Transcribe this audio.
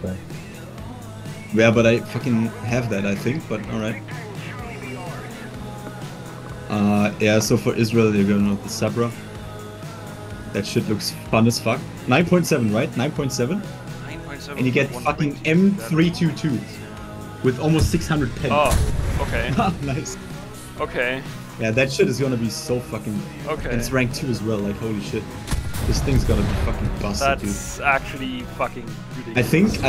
play. Yeah, but I fucking have that, I think, but alright. Uh, yeah, so for Israel, you're going with the Sabra. That shit looks fun as fuck. 9.7, right? 9.7? 9.7. And you get fucking M322 with almost 600 pen. Oh, okay. Ah, nice. Okay. Yeah, that shit is gonna be so fucking. Okay. And it's rank 2 as well, like holy shit. This thing's gonna be fucking busted, dude. That's actually fucking ridiculous. I think I